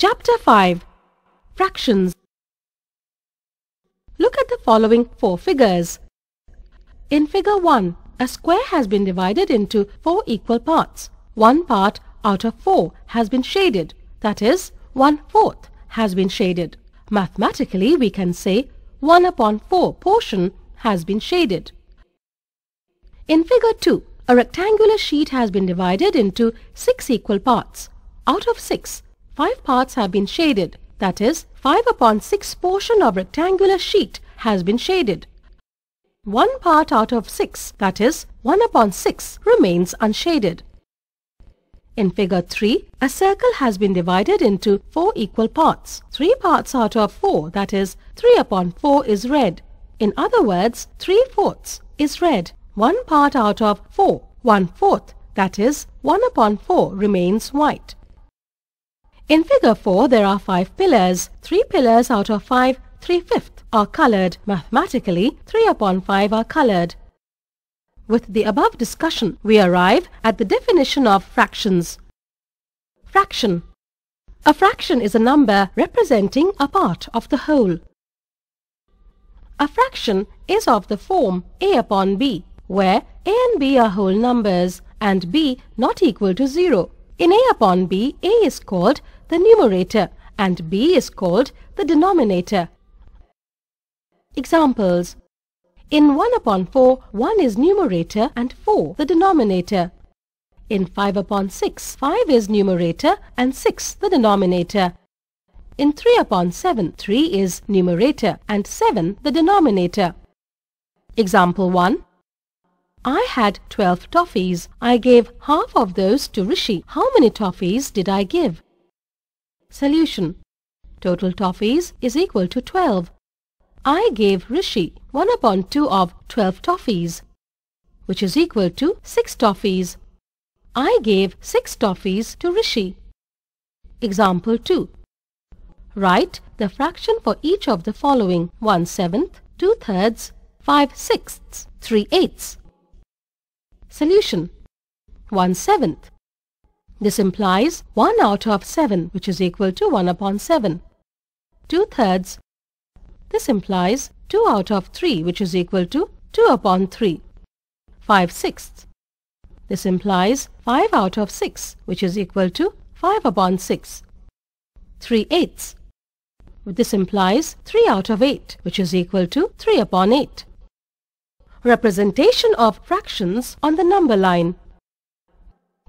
Chapter 5 Fractions Look at the following four figures. In figure 1, a square has been divided into four equal parts. One part out of four has been shaded, that is, one-fourth has been shaded. Mathematically, we can say 1 upon 4 portion has been shaded. In figure 2, a rectangular sheet has been divided into 6 equal parts. Out of 6, 5 parts have been shaded, that is, 5 upon 6 portion of rectangular sheet has been shaded. One part out of 6, that is, 1 upon 6, remains unshaded. In figure 3, a circle has been divided into 4 equal parts. 3 parts out of 4, that is, 3 upon 4 is red. In other words, 3 fourths is red. 1 part out of 4, 1 fourth, that is, 1 upon 4 remains white. In figure 4, there are 5 pillars. 3 pillars out of 5, 3 fifths are colored. Mathematically, 3 upon 5 are colored. With the above discussion, we arrive at the definition of fractions. Fraction A fraction is a number representing a part of the whole. A fraction is of the form a upon b, where a and b are whole numbers and b not equal to 0. In a upon b, a is called the numerator and b is called the denominator. Examples in 1 upon 4, 1 is numerator and 4 the denominator. In 5 upon 6, 5 is numerator and 6 the denominator. In 3 upon 7, 3 is numerator and 7 the denominator. Example 1. I had 12 toffees. I gave half of those to Rishi. How many toffees did I give? Solution. Total toffees is equal to 12. I gave Rishi 1 upon 2 of 12 toffees, which is equal to 6 toffees. I gave 6 toffees to Rishi. Example 2. Write the fraction for each of the following 1 seventh, 2 thirds, 5 sixths, 3 eighths. Solution 1 seventh. This implies 1 out of 7 which is equal to 1 upon 7. 2 thirds this implies 2 out of 3 which is equal to 2 upon 3. 5 sixths. This implies 5 out of 6 which is equal to 5 upon 6. 3 eighths. This implies 3 out of 8 which is equal to 3 upon 8. Representation of fractions on the number line.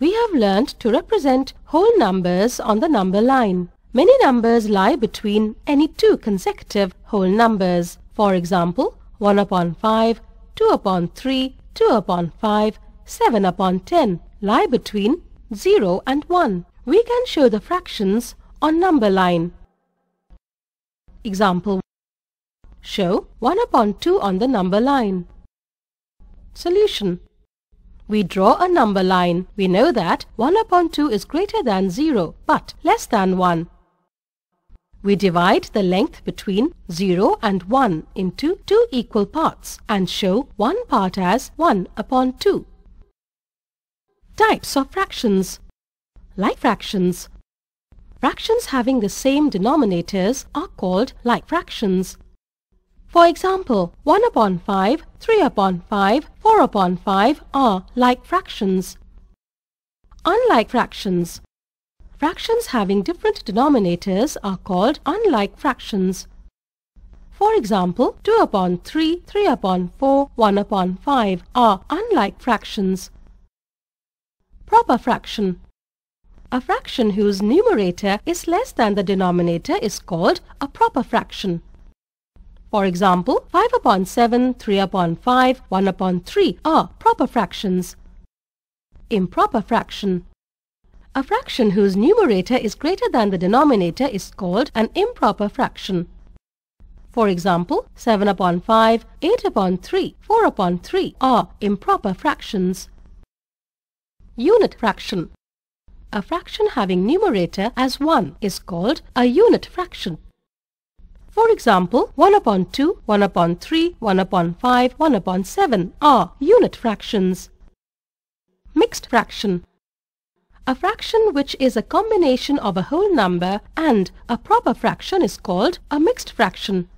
We have learnt to represent whole numbers on the number line. Many numbers lie between any two consecutive whole numbers. For example, 1 upon 5, 2 upon 3, 2 upon 5, 7 upon 10 lie between 0 and 1. We can show the fractions on number line. Example Show 1 upon 2 on the number line. Solution we draw a number line. We know that 1 upon 2 is greater than 0 but less than 1. We divide the length between 0 and 1 into two equal parts and show one part as 1 upon 2. Types of fractions Like fractions Fractions having the same denominators are called like fractions. For example, 1 upon 5, 3 upon 5, 4 upon 5 are like fractions. Unlike fractions Fractions having different denominators are called unlike fractions. For example, 2 upon 3, 3 upon 4, 1 upon 5 are unlike fractions. Proper fraction A fraction whose numerator is less than the denominator is called a proper fraction. For example, 5 upon 7, 3 upon 5, 1 upon 3 are proper fractions. Improper fraction a fraction whose numerator is greater than the denominator is called an improper fraction. For example, 7 upon 5, 8 upon 3, 4 upon 3 are improper fractions. Unit fraction A fraction having numerator as 1 is called a unit fraction. For example, 1 upon 2, 1 upon 3, 1 upon 5, 1 upon 7 are unit fractions. Mixed fraction A fraction which is a combination of a whole number and a proper fraction is called a mixed fraction.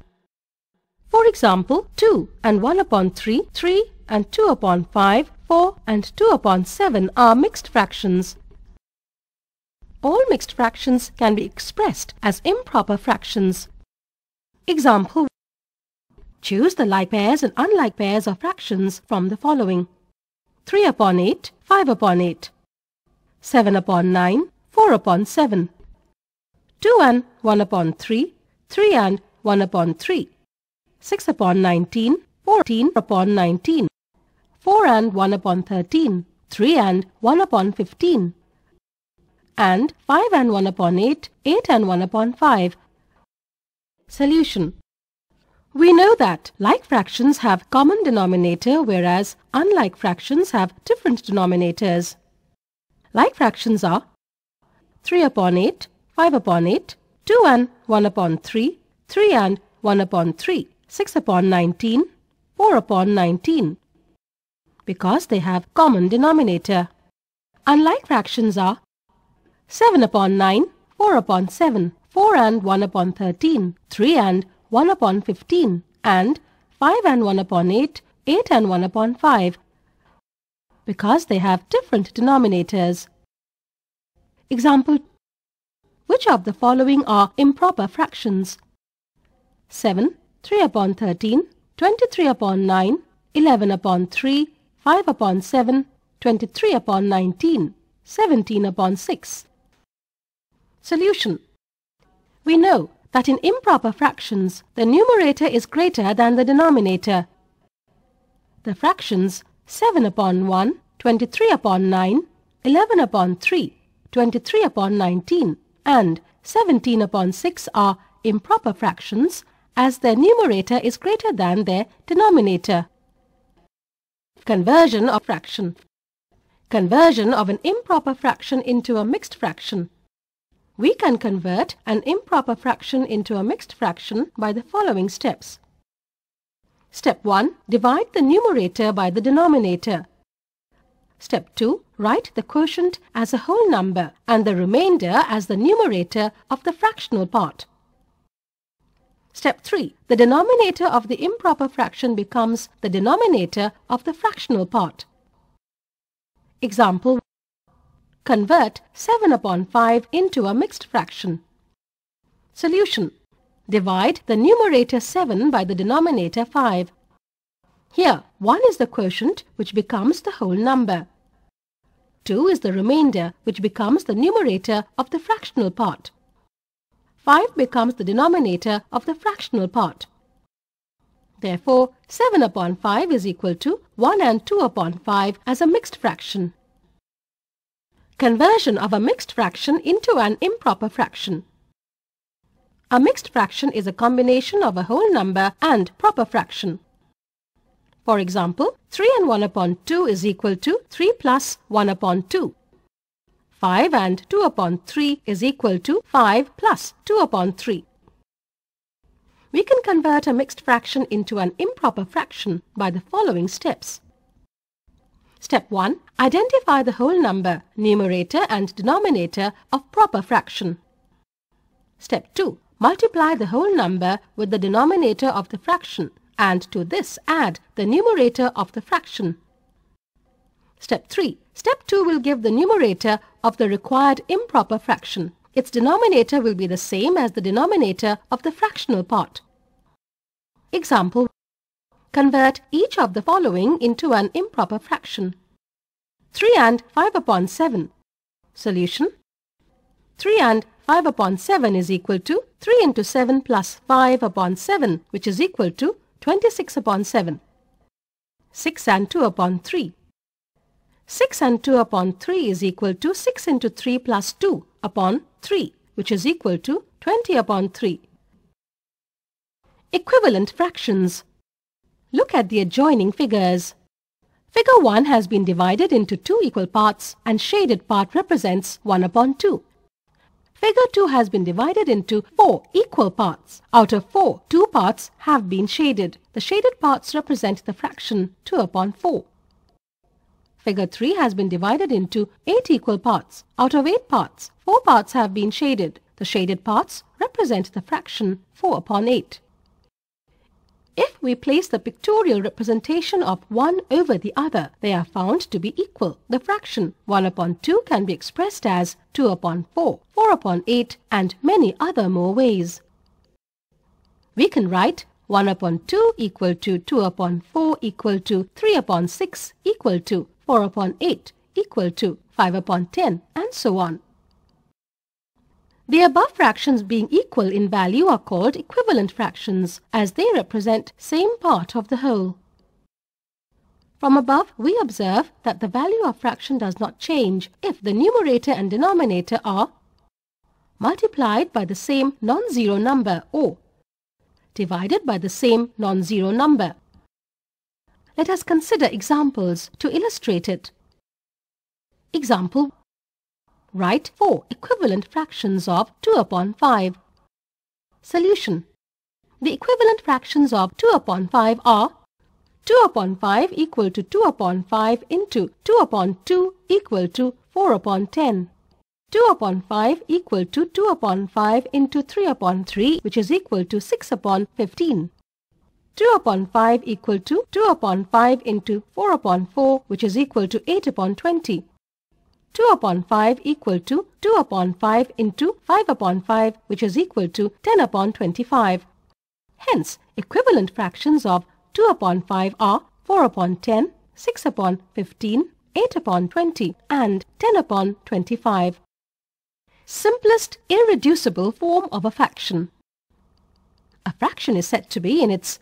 For example, 2 and 1 upon 3, 3 and 2 upon 5, 4 and 2 upon 7 are mixed fractions. All mixed fractions can be expressed as improper fractions. Example Choose the like pairs and unlike pairs of fractions from the following. 3 upon 8, 5 upon 8. 7 upon 9, 4 upon 7. 2 and 1 upon 3, 3 and 1 upon 3. 6 upon 19, 14 upon 19. 4 and 1 upon 13, 3 and 1 upon 15. And 5 and 1 upon 8, 8 and 1 upon 5. Solution we know that like fractions have common denominator whereas unlike fractions have different denominators. Like fractions are 3 upon 8, 5 upon 8, 2 and 1 upon 3, 3 and 1 upon 3, 6 upon 19, 4 upon 19 because they have common denominator. Unlike fractions are 7 upon 9, 4 upon 7, 4 and 1 upon 13, 3 and 1 upon 15 and 5 and 1 upon 8, 8 and 1 upon 5 because they have different denominators. Example Which of the following are improper fractions? 7, 3 upon 13, 23 upon 9, 11 upon 3, 5 upon 7, 23 upon 19, 17 upon 6. Solution We know that in improper fractions, the numerator is greater than the denominator. The fractions 7 upon 1, 23 upon 9, 11 upon 3, 23 upon 19 and 17 upon 6 are improper fractions as their numerator is greater than their denominator. Conversion of fraction Conversion of an improper fraction into a mixed fraction we can convert an improper fraction into a mixed fraction by the following steps. Step 1. Divide the numerator by the denominator. Step 2. Write the quotient as a whole number and the remainder as the numerator of the fractional part. Step 3. The denominator of the improper fraction becomes the denominator of the fractional part. Example Convert 7 upon 5 into a mixed fraction. Solution. Divide the numerator 7 by the denominator 5. Here, 1 is the quotient which becomes the whole number. 2 is the remainder which becomes the numerator of the fractional part. 5 becomes the denominator of the fractional part. Therefore, 7 upon 5 is equal to 1 and 2 upon 5 as a mixed fraction. Conversion of a mixed fraction into an improper fraction. A mixed fraction is a combination of a whole number and proper fraction. For example, 3 and 1 upon 2 is equal to 3 plus 1 upon 2. 5 and 2 upon 3 is equal to 5 plus 2 upon 3. We can convert a mixed fraction into an improper fraction by the following steps. Step 1. Identify the whole number, numerator and denominator of proper fraction. Step 2. Multiply the whole number with the denominator of the fraction and to this add the numerator of the fraction. Step 3. Step 2 will give the numerator of the required improper fraction. Its denominator will be the same as the denominator of the fractional part. Example Convert each of the following into an improper fraction. 3 and 5 upon 7. Solution 3 and 5 upon 7 is equal to 3 into 7 plus 5 upon 7 which is equal to 26 upon 7. 6 and 2 upon 3. 6 and 2 upon 3 is equal to 6 into 3 plus 2 upon 3 which is equal to 20 upon 3. Equivalent fractions Look at the adjoining figures. Figure 1 has been divided into two equal parts and shaded part represents 1 upon 2. Figure 2 has been divided into four equal parts. Out of four, two parts have been shaded. The shaded parts represent the fraction 2 upon 4. Figure 3 has been divided into 8 equal parts. Out of 8 parts, 4 parts have been shaded. The shaded parts represent the fraction 4 upon 8. If we place the pictorial representation of one over the other, they are found to be equal. The fraction 1 upon 2 can be expressed as 2 upon 4, 4 upon 8 and many other more ways. We can write 1 upon 2 equal to 2 upon 4 equal to 3 upon 6 equal to 4 upon 8 equal to 5 upon 10 and so on. The above fractions being equal in value are called equivalent fractions as they represent same part of the whole. From above, we observe that the value of fraction does not change if the numerator and denominator are multiplied by the same non-zero number or divided by the same non-zero number. Let us consider examples to illustrate it. Example Write four equivalent fractions of 2 upon 5. Solution. The equivalent fractions of 2 upon 5 are 2 upon 5 equal to 2 upon 5 into 2 upon 2 equal to 4 upon 10. 2 upon 5 equal to 2 upon 5 into 3 upon 3 which is equal to 6 upon 15. 2 upon 5 equal to 2 upon 5 into 4 upon 4 which is equal to 8 upon 20. 2 upon 5 equal to 2 upon 5 into 5 upon 5 which is equal to 10 upon 25. Hence, equivalent fractions of 2 upon 5 are 4 upon 10, 6 upon 15, 8 upon 20 and 10 upon 25. Simplest irreducible form of a fraction. A fraction is said to be in its